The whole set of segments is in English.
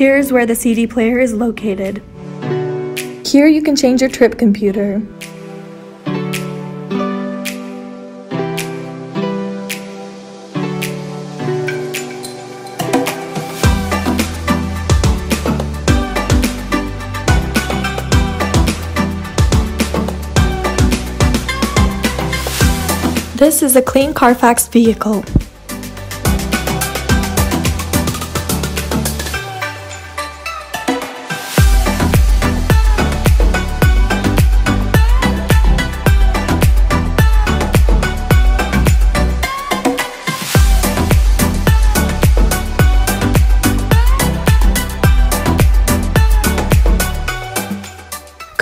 Here's where the CD player is located. Here you can change your trip computer. This is a clean Carfax vehicle.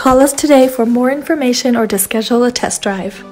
Call us today for more information or to schedule a test drive.